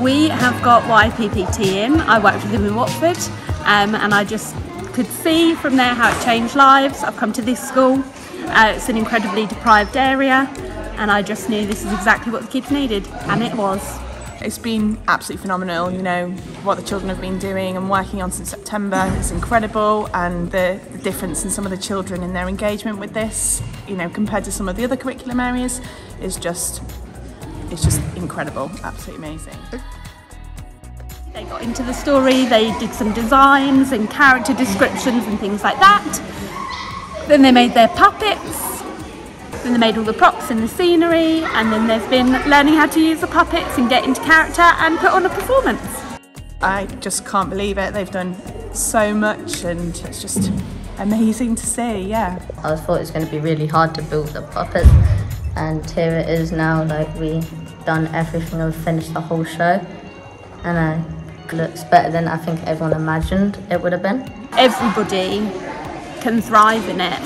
We have got YPPT. I worked with them in Watford um, and I just could see from there how it changed lives. I've come to this school. Uh, it's an incredibly deprived area and I just knew this is exactly what the kids needed and it was. It's been absolutely phenomenal, you know, what the children have been doing and working on since September. It's incredible and the, the difference in some of the children in their engagement with this, you know, compared to some of the other curriculum areas is just, it's just incredible, absolutely amazing. They got into the story, they did some designs and character descriptions and things like that. Then they made their puppets then they made all the props and the scenery, and then there's been learning how to use the puppets and get into character and put on a performance. I just can't believe it. They've done so much, and it's just amazing to see. Yeah. I thought it was going to be really hard to build the puppets, and here it is now. Like we done everything and finished the whole show, and it looks better than I think everyone imagined it would have been. Everybody can thrive in it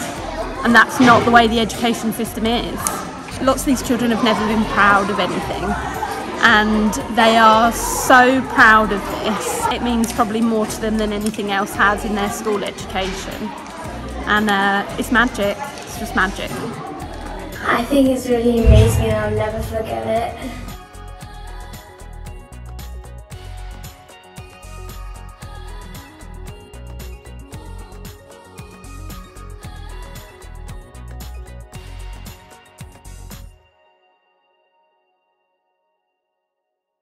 and that's not the way the education system is. Lots of these children have never been proud of anything and they are so proud of this. It means probably more to them than anything else has in their school education and uh, it's magic, it's just magic. I think it's really amazing and I'll never forget it.